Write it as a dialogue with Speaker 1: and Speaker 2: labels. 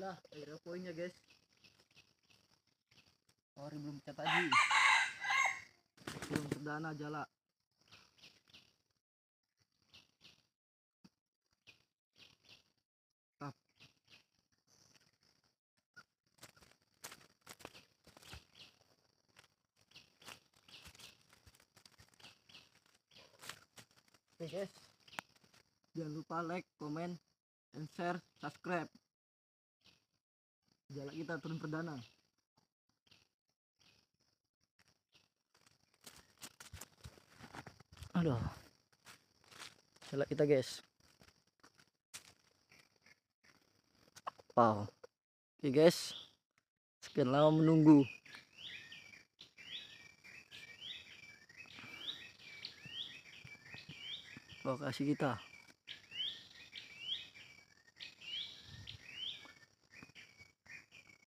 Speaker 1: inilah area poinnya guys. Sorry belum cat tadi belum perdana jala. Tap. Oke guys. Jangan lupa like comment and share subscribe jala kita turun perdana. Aduh. Jala kita guys. Wow. Oke guys. Sekian lama menunggu. Lokasi kita